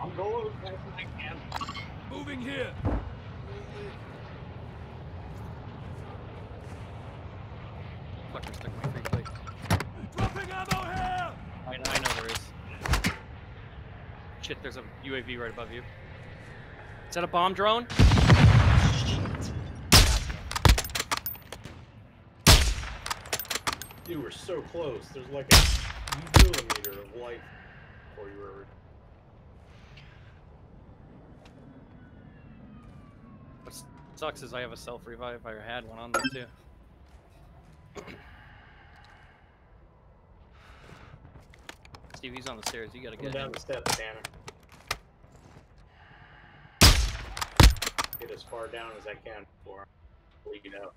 I'm going as fast as I can. Moving here. Fucker stuck my three plate. Dropping ammo here. I, I know there is. Shit, there's a UAV right above you. Is that a bomb drone? You were so close. There's like a millimeter of life before you were. What sucks is I have a self revive. I had one on there too. Steve, he's on the stairs. You gotta Come get down him. the steps, Tanner. Get as far down as I can before I bleed out.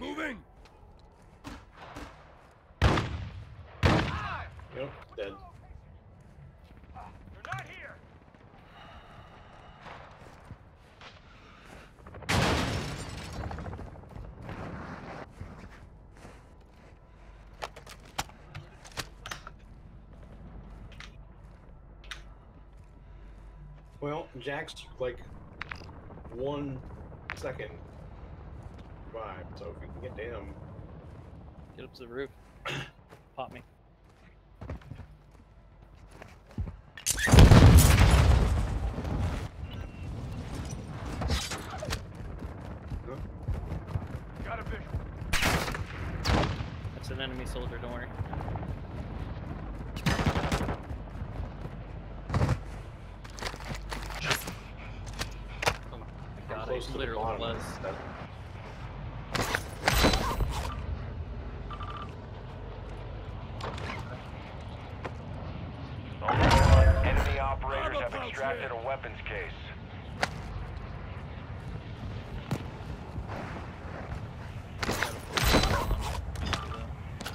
Moving. Yep, dead. They're not here. Well, Jack's like one second revive, so if we can get to him, Get up to the roof. Pop me. Got a visual. That's an enemy soldier. Don't worry. Oh my I'm god! close It to the literally bottom. was. of that. Ultra One, enemy operators Armor have pouch extracted a weapons case.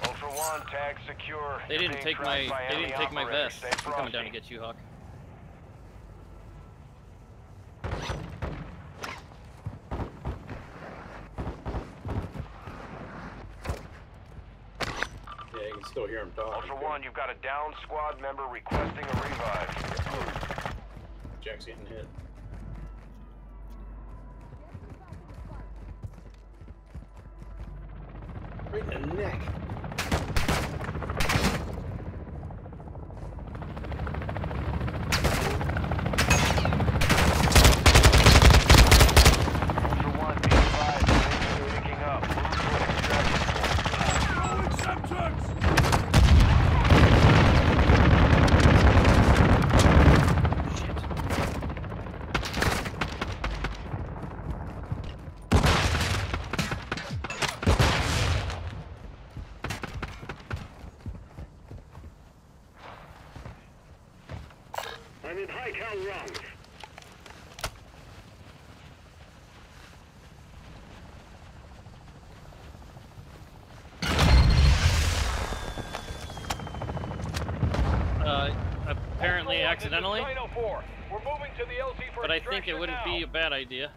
Ultra One, tag secure. They didn't take my. They didn't take my vest. Stay I'm coming down to get you, Hawk. Yeah, you can still hear him talking. Ultra One, you've got a down squad member requesting a revive. Jack's getting hit. Right in the neck. Ultra One, be advised, things are picking up. Move to an extraction point. No exceptions. Shit. I'm in high cal rounds. Uh, apparently accidentally, This is 904. Uh, We're moving to the LZ for but I think it wouldn't be a bad idea.